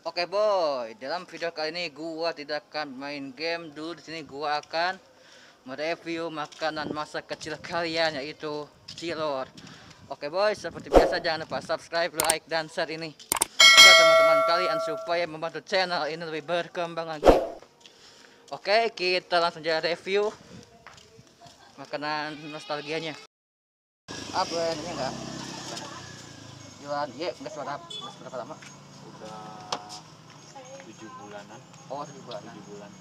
Oke boy, dalam video kali ini gua tidak akan main game dulu di sini gua akan mereview makanan masa kecil kalian yaitu cilor. Oke boy, seperti biasa jangan lupa subscribe, like dan share ini ke teman-teman kalian supaya membantu channel ini lebih berkembang lagi. Oke, kita langsung aja review makanan nostalgianya. Apa ini enggak? Jualan, iya, enggak suara, enggak berapa lama? Tujuh bulanan. Oh, tujuh bulan. tujuh bulan.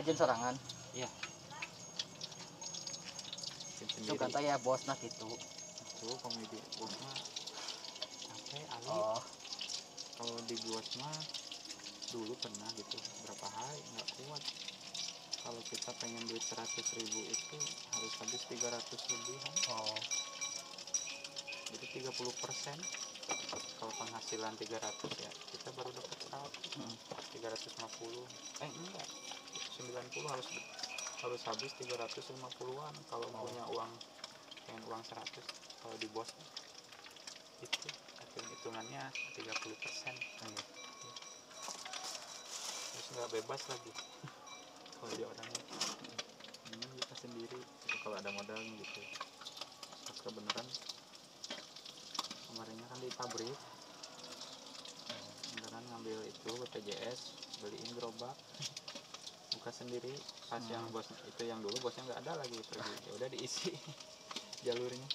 Ajen sorangan. iya. Itu kata ya bos nak itu. itu komedi bos mah capek ali Oh, kalau di bos mah dulu pernah gitu berapa hari nggak kuat. Kalau kita pengen duit seratus ribu itu harus habis 300 lebihan oh. jadi 30 persen kalau penghasilan 300 ya. Kita baru dapat 100 Hmm. 350 eh enggak. 90 harus harus habis 350-an kalau Oh. punya uang pengen uang 100 kalau di bos. Itu hitung hitungannya 30 persen. Iya. terus nggak bebas lagi kalau di orangnya. Ini kita sendiri. Kalau ada modal gitu. Pas kebenaran kan di pabrik beneran ngambil itu BPJS beliin gerobak buka sendiri pas yang Hmm. bos itu yang dulu bosnya nggak ada lagi pergi ya udah diisi jalurnya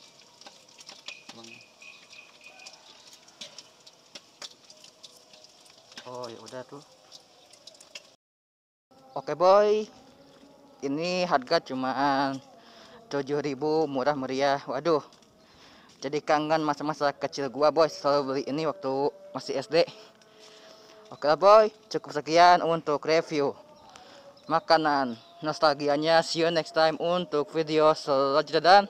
emang Oh, ya udah tuh. Oke, boy. Ini harga cuman 7000 murah meriah. Waduh. Jadi kangen masa-masa kecil gua, boy. Selalu beli ini waktu masih SD. Oke lah, boy. Cukup sekian untuk review makanan nostalgianya. See you next time untuk video selanjutnya dan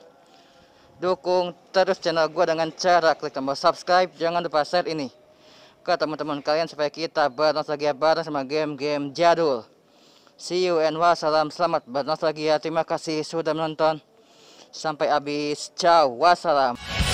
dukung terus channel gua dengan cara klik tombol subscribe. Jangan lupa share ini ke teman-teman kalian supaya kita bernostalgia bareng sama game-game jadul. See you and wassalam. Selamat bernostalgia. Terima kasih sudah menonton. Sampai habis. Ciao. Wassalam.